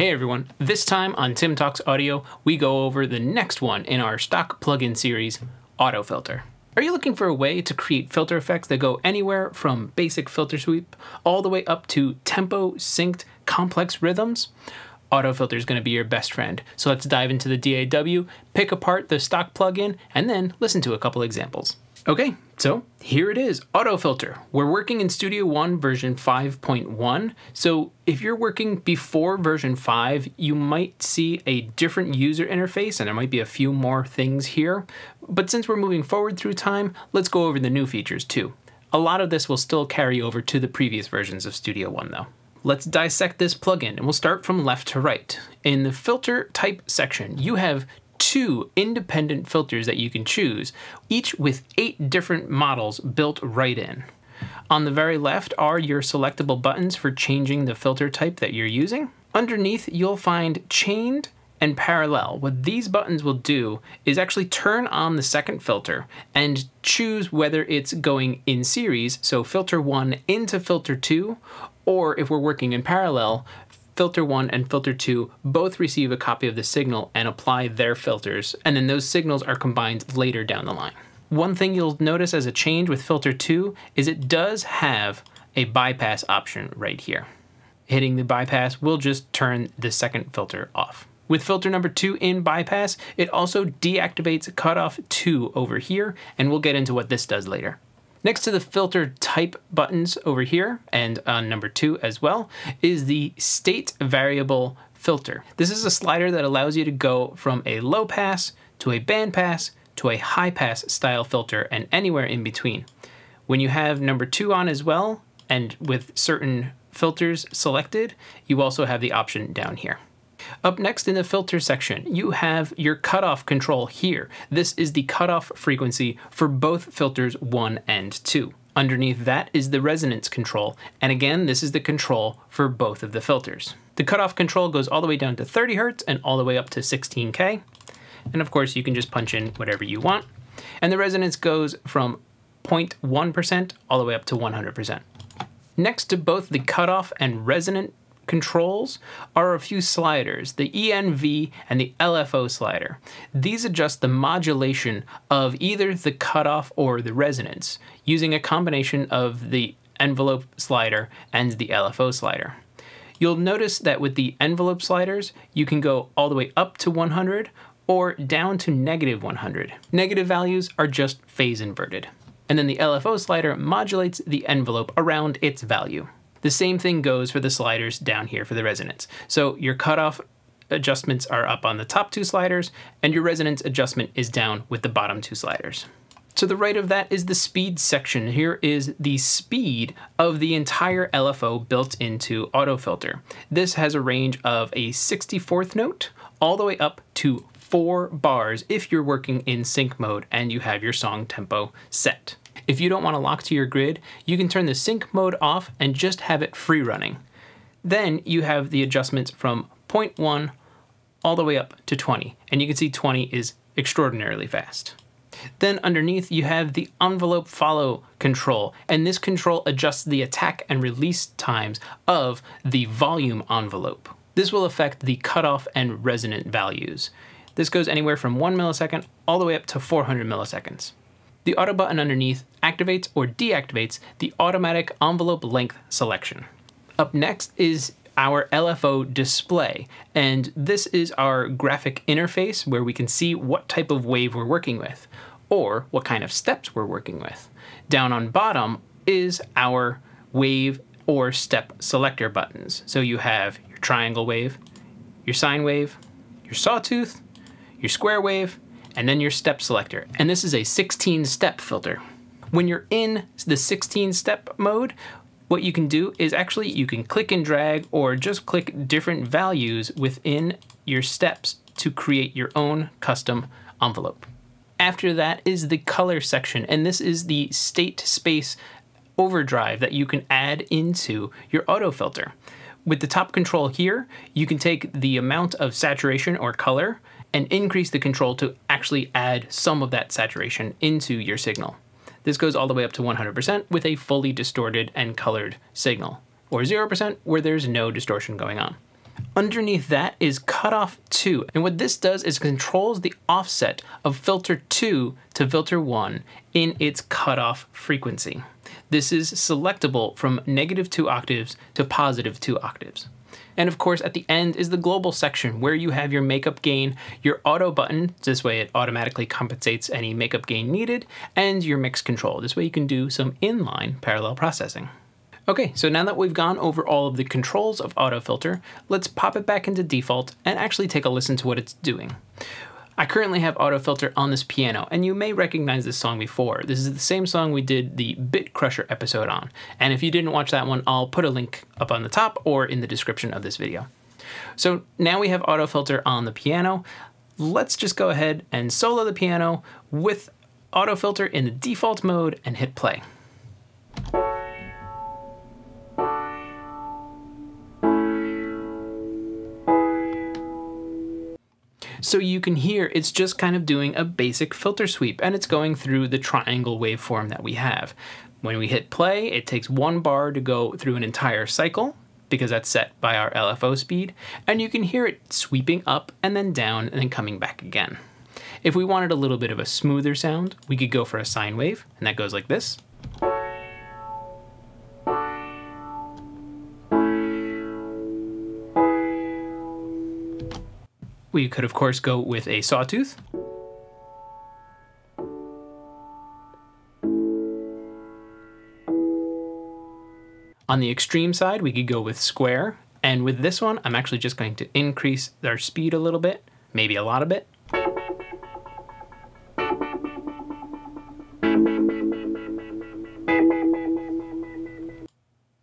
Hey everyone, this time on Tim Talks Audio, we go over the next one in our stock plugin series, Auto Filter. Are you looking for a way to create filter effects that go anywhere from basic filter sweep all the way up to tempo synced complex rhythms? Auto Filter is going to be your best friend. So let's dive into the DAW, pick apart the stock plugin, and then listen to a couple examples. Okay, so here it is, Autofilter. We're working in Studio One version 5.1. So if you're working before version 5, you might see a different user interface and there might be a few more things here. But since we're moving forward through time, let's go over the new features too. A lot of this will still carry over to the previous versions of Studio One though. Let's dissect this plugin and we'll start from left to right. In the filter type section, you have two independent filters that you can choose, each with eight different models built right in. On the very left are your selectable buttons for changing the filter type that you're using. Underneath, you'll find chained and parallel. What these buttons will do is actually turn on the second filter and choose whether it's going in series, so filter 1 into filter 2, or if we're working in parallel, filter 1 and filter 2 both receive a copy of the signal and apply their filters, and then those signals are combined later down the line. One thing you'll notice as a change with filter 2 is it does have a bypass option right here. Hitting the bypass will just turn the second filter off. With filter number 2 in bypass, it also deactivates cutoff 2 over here, and we'll get into what this does later. Next to the filter type buttons over here, and on number two as well, is the state variable filter. This is a slider that allows you to go from a low pass to a band pass to a high pass style filter and anywhere in between. When you have number two on as well, and with certain filters selected, you also have the option down here. Up next in the filter section, you have your cutoff control here. This is the cutoff frequency for both filters 1 and 2. Underneath that is the resonance control, and again, this is the control for both of the filters. The cutoff control goes all the way down to 30 Hz and all the way up to 16K. And of course, you can just punch in whatever you want. And the resonance goes from 0.1% all the way up to 100%. Next to both the cutoff and resonant controls are a few sliders, the ENV and the LFO slider. These adjust the modulation of either the cutoff or the resonance using a combination of the envelope slider and the LFO slider. You'll notice that with the envelope sliders, you can go all the way up to 100 or down to negative 100. Negative values are just phase inverted. And then the LFO slider modulates the envelope around its value. The same thing goes for the sliders down here for the resonance. So your cutoff adjustments are up on the top two sliders, and your resonance adjustment is down with the bottom two sliders. To the right of that is the speed section. Here is the speed of the entire LFO built into Autofilter. This has a range of a 64th note all the way up to four bars if you're working in sync mode and you have your song tempo set. If you don't want to lock to your grid, you can turn the sync mode off and just have it free running. Then you have the adjustments from 0.1 all the way up to 20, and you can see 20 is extraordinarily fast. Then underneath you have the envelope follow control, and this control adjusts the attack and release times of the volume envelope. This will affect the cutoff and resonant values. This goes anywhere from 1 millisecond all the way up to 400 milliseconds. The auto button underneath activates or deactivates the automatic envelope length selection. Up next is our LFO display, and this is our graphic interface where we can see what type of wave we're working with, or what kind of steps we're working with. Down on bottom is our wave or step selector buttons. So you have your triangle wave, your sine wave, your sawtooth, your square wave, and then your step selector. And this is a 16 step filter. When you're in the 16 step mode, what you can do is actually you can click and drag or just click different values within your steps to create your own custom envelope. After that is the color section, and this is the state space overdrive that you can add into your auto filter. With the top control here, you can take the amount of saturation or color and increase the control to actually add some of that saturation into your signal. This goes all the way up to 100% with a fully distorted and colored signal, or 0% where there's no distortion going on. Underneath that is cutoff 2. And what this does is controls the offset of filter 2 to filter 1 in its cutoff frequency. This is selectable from negative 2 octaves to positive 2 octaves. And of course, at the end is the global section where you have your makeup gain, your auto button, this way it automatically compensates any makeup gain needed, and your mix control. This way you can do some inline parallel processing. Okay, so now that we've gone over all of the controls of auto filter, let's pop it back into default and actually take a listen to what it's doing. I currently have auto filter on this piano, and you may recognize this song before. This is the same song we did the Bit Crusher episode on. And if you didn't watch that one, I'll put a link up on the top or in the description of this video. So now we have auto filter on the piano. Let's just go ahead and solo the piano with auto filter in the default mode and hit play. So you can hear it's just kind of doing a basic filter sweep and it's going through the triangle waveform that we have. When we hit play, it takes one bar to go through an entire cycle because that's set by our LFO speed, and you can hear it sweeping up and then down and then coming back again. If we wanted a little bit of a smoother sound, we could go for a sine wave, and that goes like this. We could, of course, go with a sawtooth. On the extreme side, we could go with square. And with this one, I'm actually just going to increase our speed a little bit, maybe a lot of bit.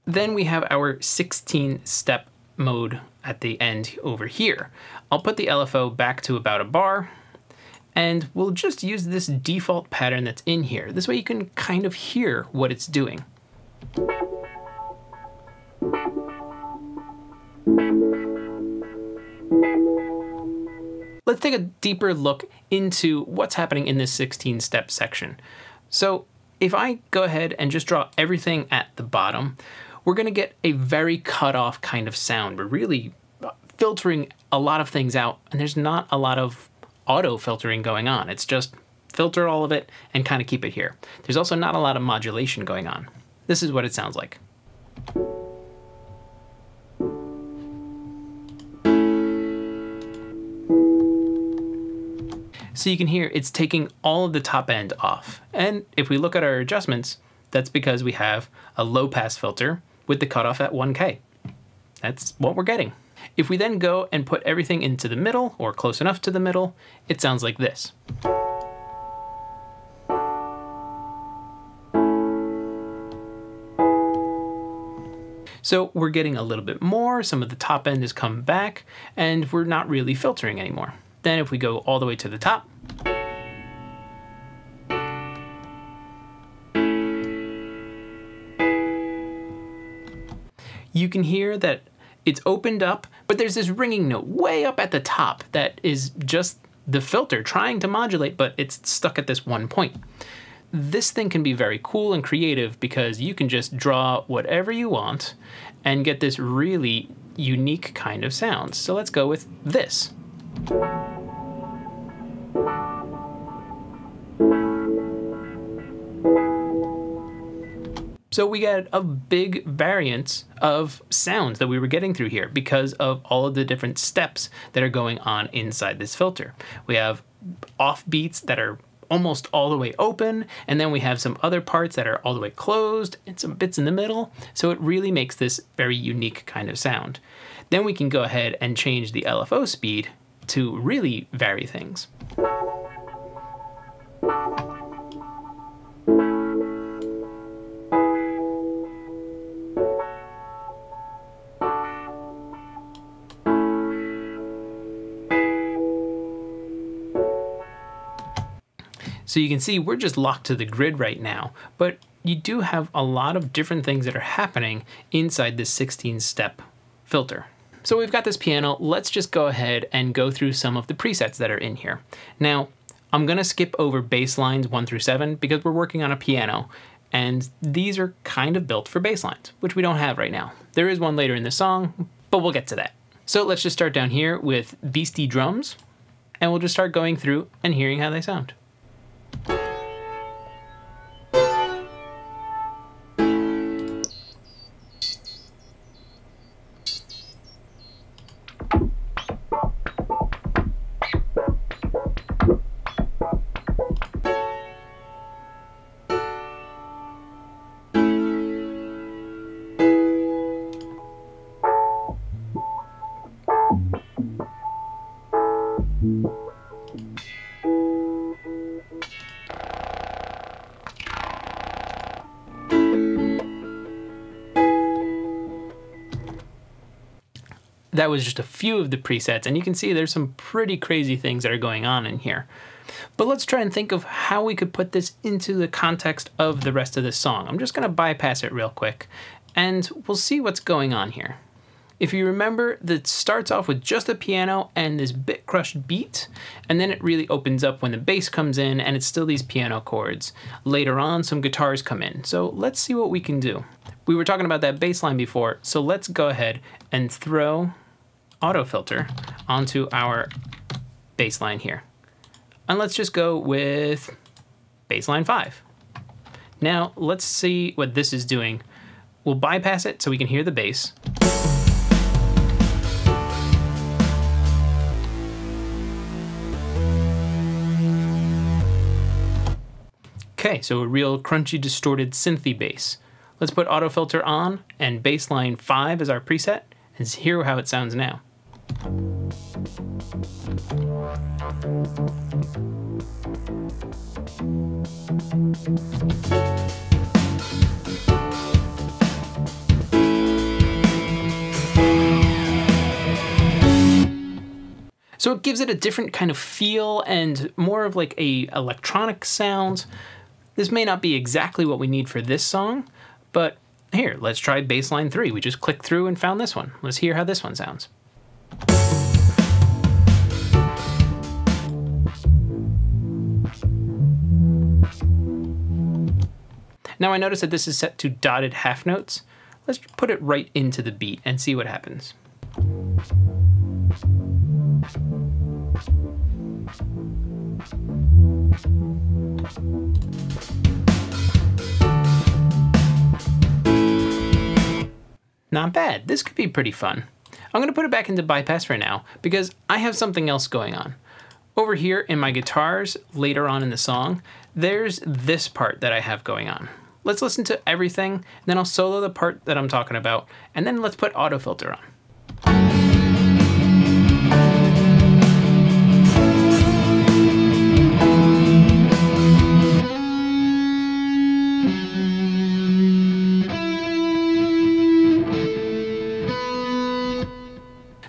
Then we have our 16 step mode at the end over here. I'll put the LFO back to about a bar and we'll just use this default pattern that's in here. This way you can kind of hear what it's doing. Let's take a deeper look into what's happening in this 16 step section. So if I go ahead and just draw everything at the bottom, we're gonna get a very cut off kind of sound. We're really filtering a lot of things out, and there's not a lot of auto filtering going on. It's just filter all of it and kind of keep it here. There's also not a lot of modulation going on. This is what it sounds like. So you can hear it's taking all of the top end off. And if we look at our adjustments, that's because we have a low pass filter with the cutoff at 1K. That's what we're getting. If we then go and put everything into the middle, or close enough to the middle, it sounds like this. So we're getting a little bit more, some of the top end has come back, and we're not really filtering anymore. Then if we go all the way to the top, you can hear that it's opened up, but there's this ringing note way up at the top that is just the filter trying to modulate, but it's stuck at this one point. This thing can be very cool and creative because you can just draw whatever you want and get this really unique kind of sound. So let's go with this. So we get a big variance of sounds that we were getting through here because of all of the different steps that are going on inside this filter. We have off beats that are almost all the way open, and then we have some other parts that are all the way closed and some bits in the middle. So it really makes this very unique kind of sound. Then we can go ahead and change the LFO speed to really vary things. So you can see we're just locked to the grid right now, but you do have a lot of different things that are happening inside this 16 step filter. So we've got this piano, let's just go ahead and go through some of the presets that are in here. Now, I'm gonna skip over bass lines one through seven because we're working on a piano and these are kind of built for bass lines, which we don't have right now. There is one later in the song, but we'll get to that. So let's just start down here with Beastie drums, and we'll just start going through and hearing how they sound. Thank you that was just a few of the presets, and you can see there's some pretty crazy things that are going on in here. But let's try and think of how we could put this into the context of the rest of the song. I'm just going to bypass it real quick, and we'll see what's going on here. If you remember, that starts off with just the piano and this bit crushed beat, and then it really opens up when the bass comes in and it's still these piano chords. Later on, some guitars come in. So let's see what we can do. We were talking about that bass line before, so let's go ahead and throw auto filter onto our baseline here. And let's just go with baseline 5. Now let's see what this is doing. We'll bypass it so we can hear the bass. Okay, so a real crunchy distorted synthy bass. Let's put auto filter on and baseline 5 as our preset and hear how it sounds now. So it gives it a different kind of feel and more of like a electronic sound. This may not be exactly what we need for this song, but here, let's try baseline 3. We just clicked through and found this one. Let's hear how this one sounds. Now I notice that this is set to dotted half notes. Let's put it right into the beat and see what happens. Not bad. This could be pretty fun. I'm going to put it back into bypass for now because I have something else going on. Over here in my guitars, later on in the song, there's this part that I have going on. Let's listen to everything, and then I'll solo the part that I'm talking about, and then let's put auto filter on.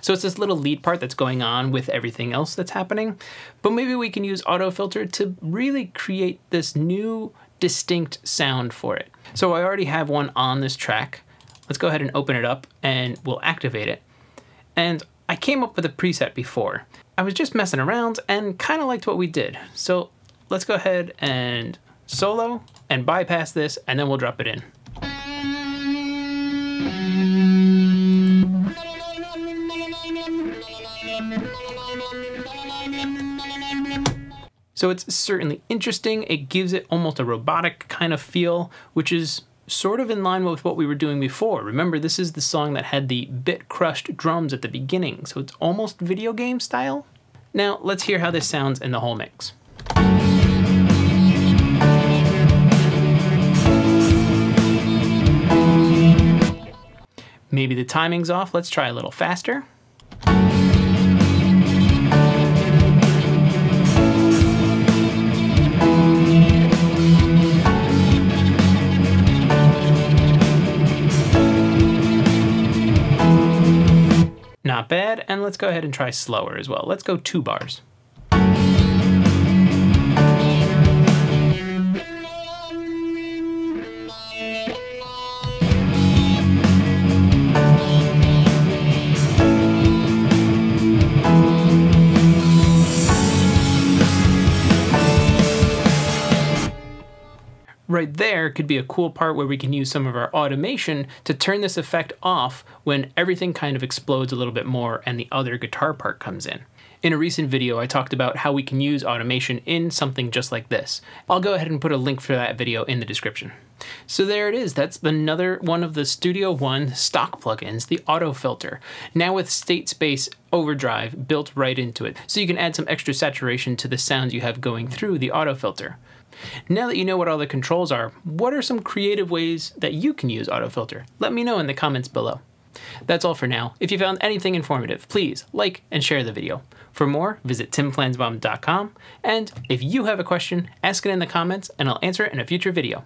So it's this little lead part that's going on with everything else that's happening. But maybe we can use auto filter to really create this new distinct sound for it. So I already have one on this track. Let's go ahead and open it up and we'll activate it. And I came up with a preset before. I was just messing around and kind of liked what we did. So let's go ahead and solo and bypass this and then we'll drop it in. So it's certainly interesting. It gives it almost a robotic kind of feel, which is sort of in line with what we were doing before. Remember, this is the song that had the bit crushed drums at the beginning, so it's almost video game style. Now, let's hear how this sounds in the whole mix. Maybe the timing's off. Let's try a little faster. Bad, and let's go ahead and try slower as well. Let's go two bars. right there could be a cool part where we can use some of our automation to turn this effect off when everything kind of explodes a little bit more and the other guitar part comes in. In a recent video, I talked about how we can use automation in something just like this. I'll go ahead and put a link for that video in the description. So there it is. That's another one of the Studio One stock plugins, the Auto Filter. Now with State Space Overdrive built right into it, so you can add some extra saturation to the sounds you have going through the Auto Filter. Now that you know what all the controls are, what are some creative ways that you can use Auto Filter? Let me know in the comments below. That's all for now. If you found anything informative, please like and share the video. For more, visit timflanzbaum.com, and if you have a question, ask it in the comments and I'll answer it in a future video.